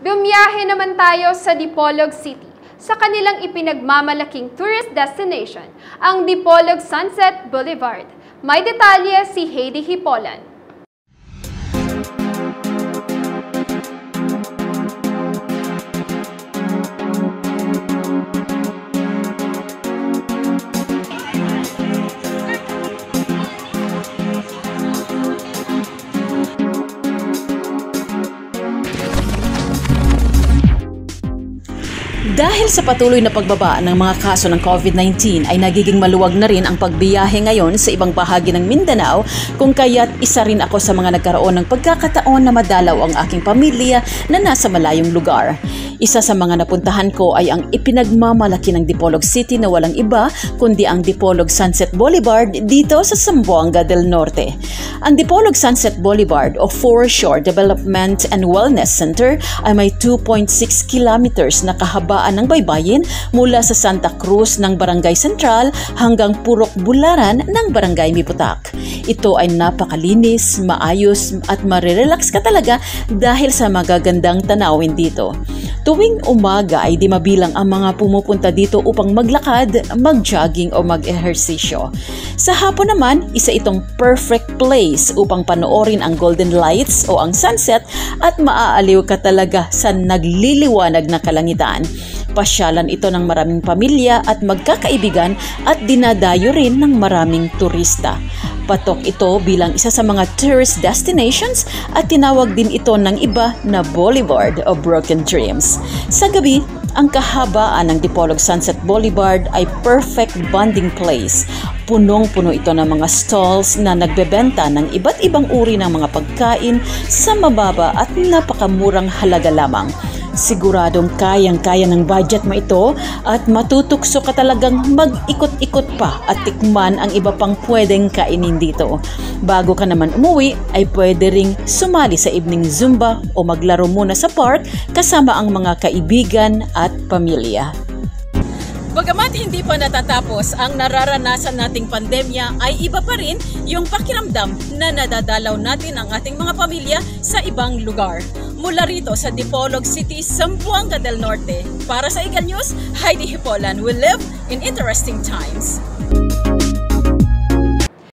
Bumiyahe naman tayo sa Dipolog City sa kanilang ipinagmamalaking tourist destination, ang Dipolog Sunset Boulevard. May detalye si Heidi Hipolan. Dahil sa patuloy na pagbaba ng mga kaso ng COVID-19 ay nagiging maluwag na rin ang pagbiyahe ngayon sa ibang bahagi ng Mindanao kung kaya't isa rin ako sa mga nagkaroon ng pagkakataon na madalaw ang aking pamilya na nasa malayong lugar. Isa sa mga napuntahan ko ay ang ipinagmamalaki ng Dipolog City na walang iba kundi ang Dipolog Sunset Boulevard dito sa Zamboanga del Norte. Ang Dipolog Sunset Boulevard o Foreshore Development and Wellness Center ay may 2.6 kilometers na kahabaan ng baybayin mula sa Santa Cruz ng Barangay Central hanggang Purok Bularan ng Barangay Miputak. Ito ay napakalinis, maayos at marirelax ka talaga dahil sa magagandang tanawin dito. Tuwing umaga ay di mabilang ang mga pumupunta dito upang maglakad, mag-jogging o mag-ehersisyo. Sa hapon naman, isa itong perfect place upang panoorin ang golden lights o ang sunset at maaaliw ka talaga sa nagliliwanag na kalangitan. Pasyalan ito ng maraming pamilya at magkakaibigan at dinadayo rin ng maraming turista. Patok ito bilang isa sa mga tourist destinations at tinawag din ito ng iba na Boulevard of Broken Dreams. Sa gabi, ang kahabaan ng Dipolog Sunset Boulevard ay perfect bonding place. Punong-puno ito ng mga stalls na nagbebenta ng iba't ibang uri ng mga pagkain sa mababa at napakamurang halaga lamang. Siguradong kayang-kaya ng budget mo ito at matutukso ka talagang mag-ikot-ikot pa at tikman ang iba pang pwedeng kainin dito. Bago ka naman umuwi ay pwede ring sumali sa evening zumba o maglaro muna sa park kasama ang mga kaibigan at pamilya. Bagamat hindi pa natatapos ang nararanasan nating pandemya ay iba pa rin yung pakiramdam na nadadalaw natin ang ating mga pamilya sa ibang lugar. Mula rito sa Dipolog City, Zamboanga del Norte. Para sa Eagle News, Heidi Hipolan will live in interesting times.